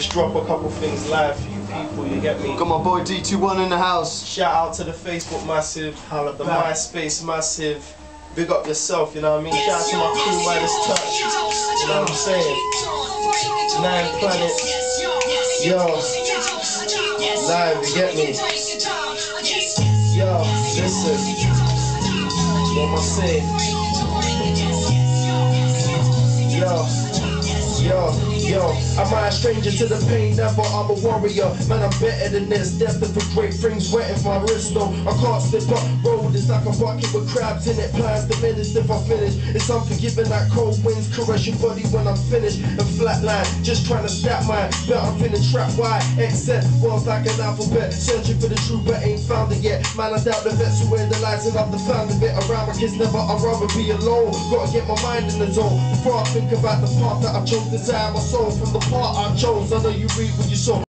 just drop a couple things live for you people, you get me? Got my boy D21 in the house. Shout out to the Facebook massive, Holla the MySpace massive. Big up yourself, you know what I mean? Shout out to my crew, Midas Touch. You know what I'm saying? Nine Planet. Yo. Live, you get me? Yo, listen. What am I saying? Yo, I'm not a stranger to the pain, never I'm a warrior. Man, I'm better than this. Destined for great things, wetting my wrist though. I can't slip up road, it's like a bucket with crabs in it. Plans diminished if I finish. It's unforgiving like cold winds caress your body when I'm finished. And flatline, just trying to stack mine. Bet I'm feeling trapped wide. Except words like an alphabet. Searching for the truth, but ain't found it yet. Man, I doubt the vets who wear the lights and I've the found of. Around my kids, never I'd rather be alone. Gotta get my mind in the zone before I think about the path that I chose. Desire my soul from the part I chose. I know you read what you saw.